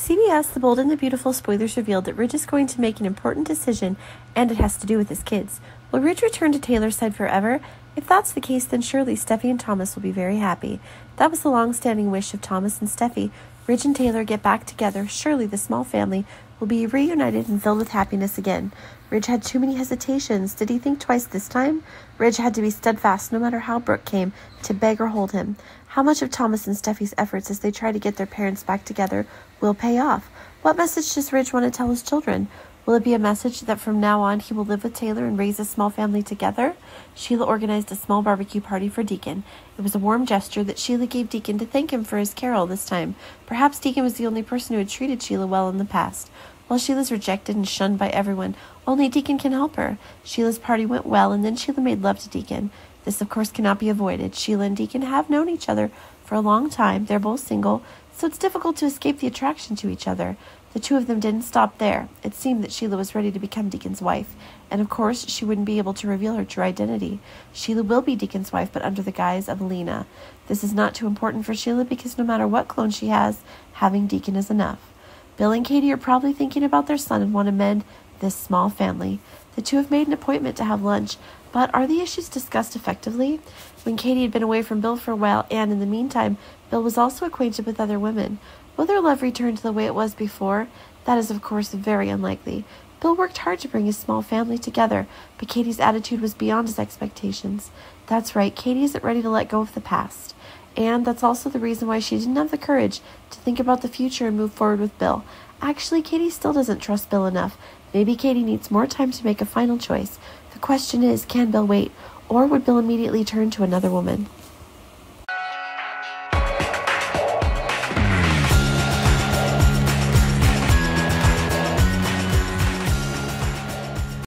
CBS The Bold and the Beautiful spoilers revealed that Ridge is going to make an important decision, and it has to do with his kids. Will Ridge return to Taylor's side forever? If that's the case, then surely Steffi and Thomas will be very happy. That was the long standing wish of Thomas and Steffi. Ridge and Taylor get back together. Surely the small family will be reunited and filled with happiness again. Ridge had too many hesitations. Did he think twice this time? Ridge had to be steadfast no matter how Brooke came to beg or hold him. How much of Thomas and Steffi's efforts as they try to get their parents back together will pay off? What message does Ridge want to tell his children? Will it be a message that from now on he will live with Taylor and raise a small family together? Sheila organized a small barbecue party for Deacon. It was a warm gesture that Sheila gave Deacon to thank him for his carol this time. Perhaps Deacon was the only person who had treated Sheila well in the past. While Sheila's rejected and shunned by everyone, only Deacon can help her. Sheila's party went well, and then Sheila made love to Deacon. This, of course, cannot be avoided. Sheila and Deacon have known each other for a long time. They're both single, so it's difficult to escape the attraction to each other. The two of them didn't stop there. It seemed that Sheila was ready to become Deacon's wife, and of course she wouldn't be able to reveal her true identity. Sheila will be Deacon's wife, but under the guise of Lena. This is not too important for Sheila because no matter what clone she has, having Deacon is enough. Bill and Katie are probably thinking about their son and want to mend this small family. The two have made an appointment to have lunch, but are the issues discussed effectively? When Katie had been away from Bill for a while, and in the meantime, Bill was also acquainted with other women. Will their love return to the way it was before? That is, of course, very unlikely. Bill worked hard to bring his small family together, but Katie's attitude was beyond his expectations. That's right, Katie isn't ready to let go of the past. And that's also the reason why she didn't have the courage to think about the future and move forward with Bill. Actually, Katie still doesn't trust Bill enough. Maybe Katie needs more time to make a final choice. The question is, can Bill wait, or would Bill immediately turn to another woman?